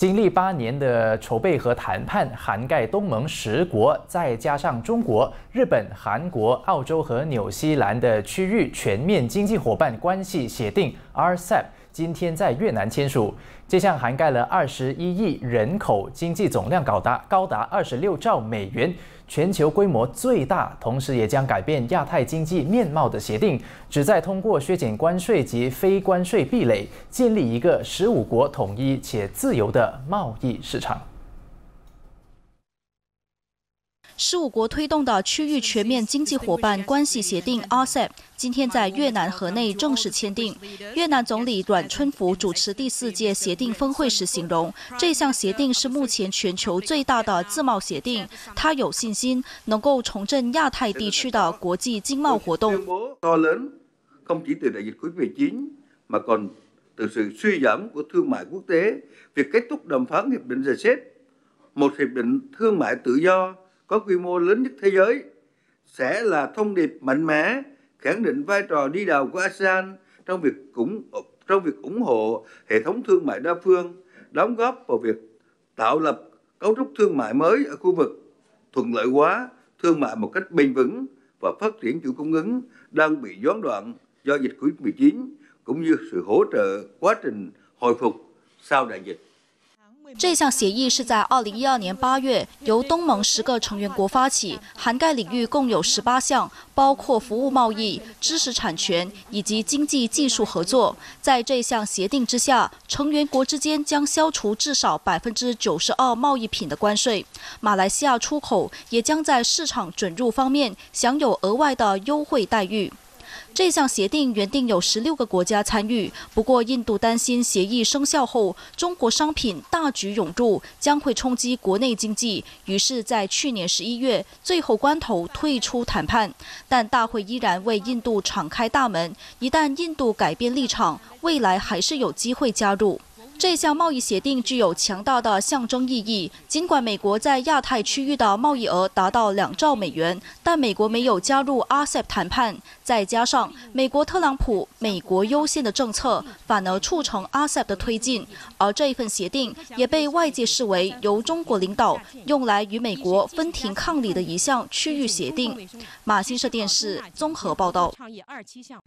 经历八年的筹备和谈判，涵盖东盟十国，再加上中国、日本、韩国、澳洲和纽西兰的区域全面经济伙伴关系协定 （RCEP）。今天在越南签署，这项涵盖了二十一亿人口、经济总量高达高达二十六兆美元、全球规模最大，同时也将改变亚太经济面貌的协定，旨在通过削减关税及非关税壁垒，建立一个十五国统一且自由的贸易市场。十五国推动的区域全面经济伙伴关系协定 （RCEP） 今天在越南河内正式签订。越南总理阮春福主持第四届协定峰会时形容，这项协定是目前全球最大的自贸协定。他有信心能够重振亚太地区的国际经贸活动。từ sự suy giảm của thương mại quốc tế, việc kết thúc đàm phán hiệp định RCEP, một hiệp định thương mại tự do có quy mô lớn nhất thế giới sẽ là thông điệp mạnh mẽ khẳng định vai trò đi đầu của ASEAN trong việc củng trong việc ủng hộ hệ thống thương mại đa phương, đóng góp vào việc tạo lập cấu trúc thương mại mới ở khu vực, thuận lợi hóa thương mại một cách bền vững và phát triển chuỗi cung ứng đang bị gián đoạn do dịch Covid-19 cũng như sự hỗ trợ quá trình hồi phục sau đại dịch. 这项协议是在二零一二年八月由东盟十个成员国发起，涵盖领域共有十八项，包括服务贸易、知识产权以及经济技术合作。在这项协定之下，成员国之间将消除至少百分之九十二贸易品的关税。马来西亚出口也将在市场准入方面享有额外的优惠待遇。这项协定原定有十六个国家参与，不过印度担心协议生效后中国商品大举涌入将会冲击国内经济，于是，在去年十一月最后关头退出谈判。但大会依然为印度敞开大门，一旦印度改变立场，未来还是有机会加入。这项贸易协定具有强大的象征意义。尽管美国在亚太区域的贸易额达到两兆美元，但美国没有加入 RCEP 谈判。再加上美国特朗普“美国优先”的政策，反而促成 RCEP 的推进。而这一份协定也被外界视为由中国领导，用来与美国分庭抗礼的一项区域协定。马新社电视综合报道。倡议二七项。